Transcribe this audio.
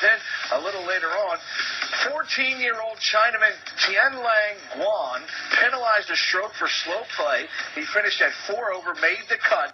Then, a little later on, 14-year-old Chinaman Tianlang Guan penalized a stroke for slow play. He finished at four over, made the cut.